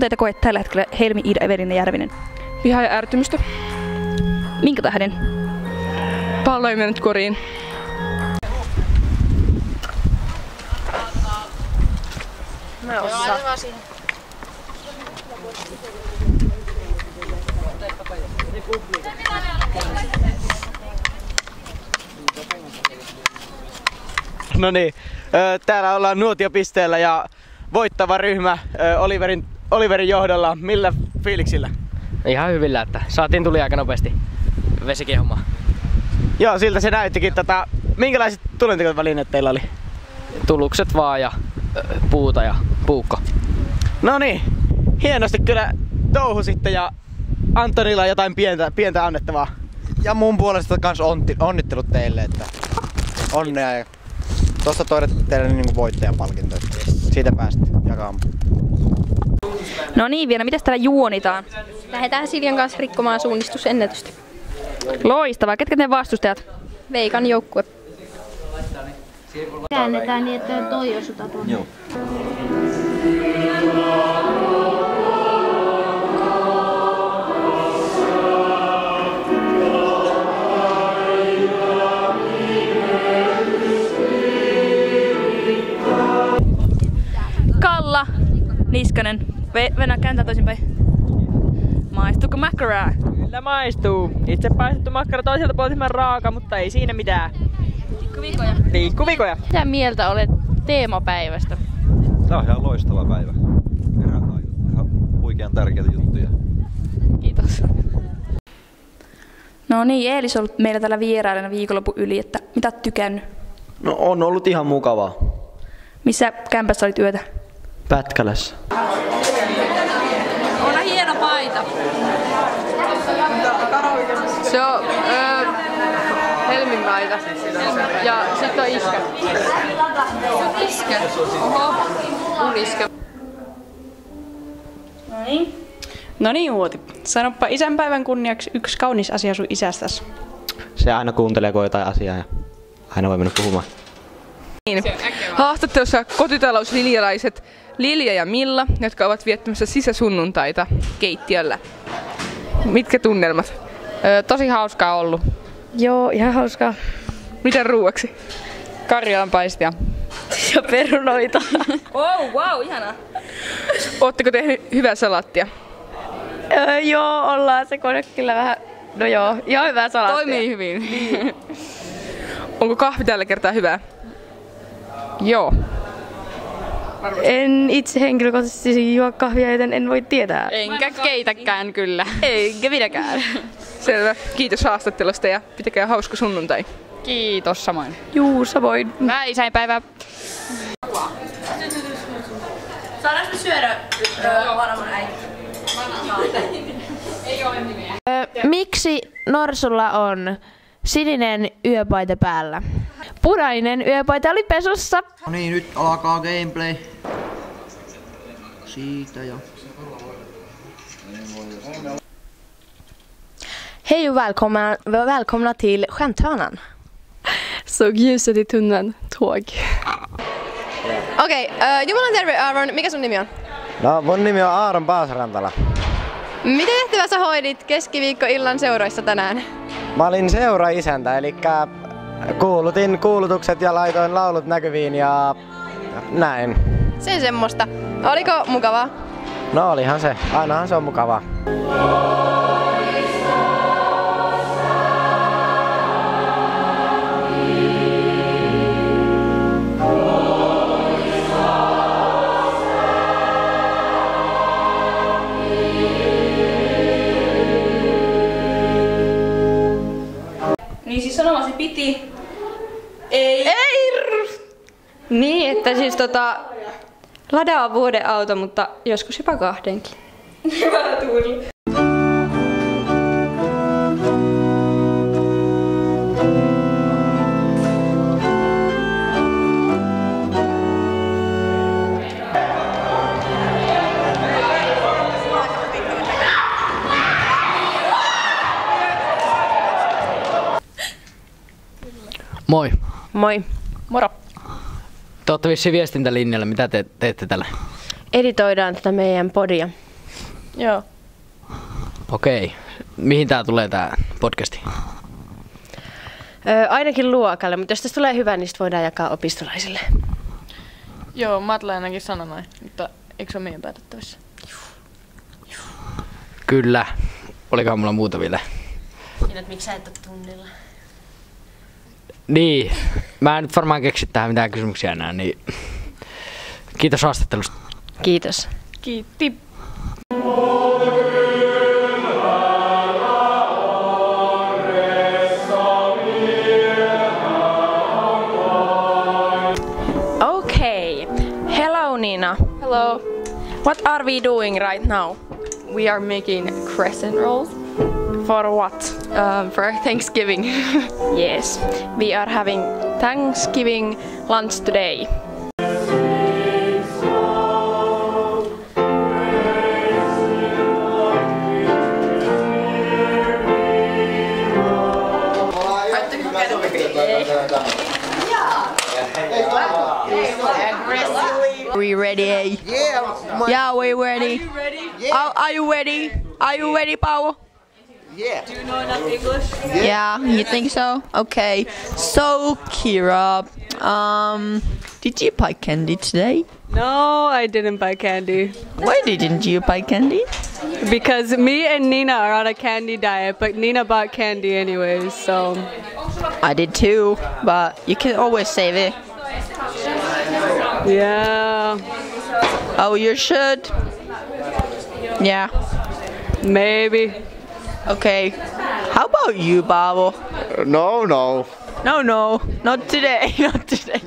tunteita koet tällä hetkellä Helmi, Iida, Evelina Järvinen? Viha ja ärtymystä. Minkä tähden? Pallo ei mennyt koriin. Mä osaan. No niin, täällä ollaan nuotiopisteellä ja voittava ryhmä Oliverin, Oliverin johdolla. Millä fiiliksillä? Ihan hyvillä, että saatiin tuli aika nopeasti vesikin homma. Joo, siltä se näyttikin. Tota, minkälaiset tulentekovälineet teillä oli? Tulukset vaan ja puuta ja puukko. No niin, hienosti kyllä touhu sitten ja Antonilla on jotain pientä, pientä annettavaa. Ja mun puolesta kans onti, onnittelut teille, että onnea ja tosta toivotte teille niinku voittajan palkinto. Siitä päästä jakamaan. No niin, vielä mitäs täällä juonitaan? Lähdetään Siljan kanssa rikkomaan suunnistusennätystä. Loistavaa. Ketkä ne vastustajat? Veikan joukkue. Käännetään niin, että toi osuta tuonne. Joo. Niskanen. Ve- Venä kääntää toisinpäin. Maistuuko macaraa? Kyllä maistuu. Itse paistettu makkara toiselta puolelta hieman raaka, mutta ei siinä mitään. Tikkuvikoja. Liikkuvikoja. Mitä mieltä olet teemapäivästä? Tämä on ihan loistava päivä. Kerätään ihan huikean tärkeitä juttuja. Kiitos. No niin, Eelis on ollut meillä täällä vierailena viikonlopun yli, että mitä oot tykännyt? No on ollut ihan mukavaa. Missä kämpässä olit yötä? Pätkälässä. On hieno paita. Se on öö, Helmin paita. Ja sitten on iskä. Iskä. Oho. Mun iskä. No niin. No niin Uoti, sanoppa isänpäivän kunniaksi yksi kaunis asia sun isästäsi. Se aina kuuntelee, kun jotain asiaa ja aina voi mennä puhumaan. Niin. Haastattelussa kotitalousliljalaiset Lilja ja Milla, jotka ovat viettämässä sisäsunnuntaita keittiöllä. Mitkä tunnelmat? Öö, tosi hauskaa ollut. Joo, ihan hauskaa. Miten ruuaksi? Karjalanpaistia. Ja perunoita. Oh, wow, ihanaa. Ootteko tehnyt hyvää salattia? öö, joo, ollaan se kone kyllä vähän... No joo, ihan hyvää salaattia. Toimii hyvin. Onko kahvi tällä kertaa hyvää? Joo. En itse henkilökohtaisesti juo kahvia, joten en voi tietää. Enkä keitäkään kyllä. Eikä minäkään. Selvä. Kiitos haastattelusta ja pitäkää hauska sunnuntai. Kiitos samoin. Juu, samoin. Hyvää isänpäivää. Saadaanko syödä varmaan äiti? Miksi Norsulla on sininen yöpaita päällä? Punainen yöpaita oli pesussa. No niin, nyt alkaa gameplay. Siitä jo. Hej och välkomna, välkomna till Skämthörnan. Såg ljuset i tunneln, tåg. Okei, okay, uh, Jumalan terve Aaron, mikä sun nimi on? No, mun nimi on Aaron Paasrantala. Mitä tehtävää sä hoidit keskiviikkoillan seuroissa tänään? Mä olin seuraisäntä, eli kuulutin kuulutukset ja laitoin laulut näkyviin ja näin. Se semmoista. Oliko mukavaa? No olihan se, ainahan se on mukavaa. Niin, että siis tota... Lada on vuoden auto, mutta joskus jopa kahdenkin. Hyvä tuuli. Moi. Moi. Moro. Te olette vissiin viestintälinjalla. Mitä te teette tällä? Editoidaan tätä meidän podia. Joo. Okei. Mihin tää tulee tää podcasti? Öö, ainakin luokalle, mutta jos tästä tulee hyvä, niin voidaan jakaa opistolaisille. Joo, Matle ainakin sanoi noin, mutta eikö se ole meidän päätettävissä? Kyllä. Olikohan mulla muuta vielä? Siinä, miksi sä et ole tunnilla? Niin. Mä en nyt varmaan keksi tähän mitään kysymyksiä enää, niin... Kiitos haastattelusta. Kiitos. Kiitti. Okay. Hello, Nina. Hello. What are we doing right now? We are making crescent rolls For what? um, for Thanksgiving. Yes. We are having Thanksgiving lunch today. We ready? Yeah. Yeah, we ready. Are you ready? Yeah. Are, are you ready? Are you ready, Paul? Yeah. Do you know enough English? Yeah, you think so? Okay. So, Kira, um, did you buy candy today? No, I didn't buy candy. Why didn't you buy candy? Because me and Nina are on a candy diet, but Nina bought candy anyways, so. I did too, but you can always save it. Yeah. Oh, you should. Yeah. Maybe. Okay. How about you, Babo? No, no. No, no, not today, not today.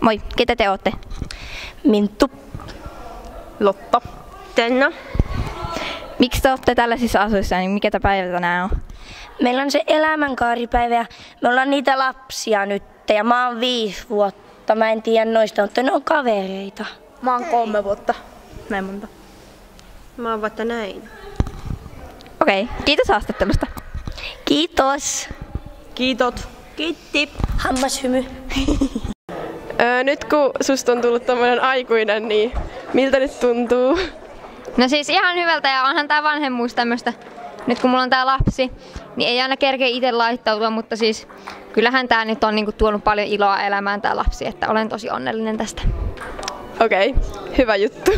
Moi, ketä te ootte? Minttu. Lotta. Tenna. Miksi te olette tällaisissa asuissa, niin mikä tämä päivä tänään on? Meillä on se elämänkaaripäivä ja me ollaan niitä lapsia nyt ja mä oon viisi vuotta. Mä en tiedä noista, mutta ne on kavereita. Mä oon kolme vuotta. Näin monta. Mä oon vasta näin. Okei, kiitos haastattelusta. Kiitos. Kiitot. Kiitti. Hammashymy. Öö, nyt kun susta on tullut tommonen aikuinen, niin miltä nyt tuntuu? No siis ihan hyvältä ja onhan tää vanhemmuus tämmöstä. Nyt kun mulla on tää lapsi, niin ei aina kerkeä itse laittautua, mutta siis kyllähän tää nyt on niinku tuonut paljon iloa elämään tää lapsi, että olen tosi onnellinen tästä. Okei, okay, hyvä juttu.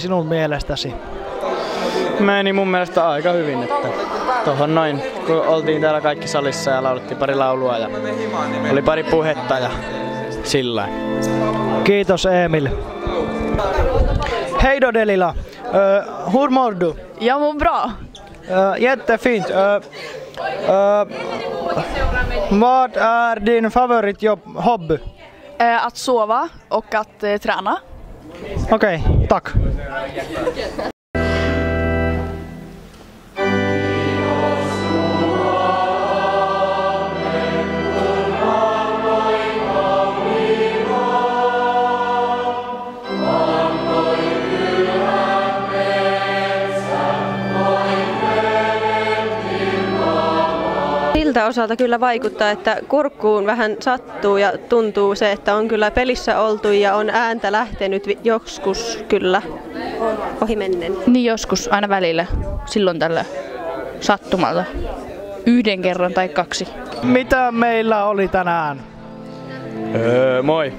Sinun mielestäsi? Meni mun mielestä aika hyvin, että tohon noin, kun oltiin täällä kaikki salissa ja laulettiin pari laulua ja oli pari puhetta ja sillä Kiitos Emil. Hej då Delila. Uh, hur mår du? Jag mår bra. Uh, jättefint. Uh, uh, vad är din favoritjobb, hobby? Eh, att sova och att eh, Oké, okay, tak. Siltä osalta kyllä vaikuttaa, että kurkkuun vähän sattuu ja tuntuu se, että on kyllä pelissä oltu ja on ääntä lähtenyt joskus kyllä ohi mennen. Niin joskus, aina välillä. Silloin tällä sattumalta. Yhden kerran tai kaksi. Mitä meillä oli tänään? Öö, moi.